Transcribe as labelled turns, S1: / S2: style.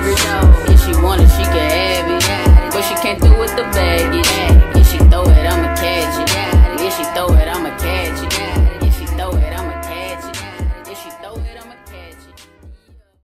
S1: every though. If she wanted, she could have it. But she can't do with the baggage.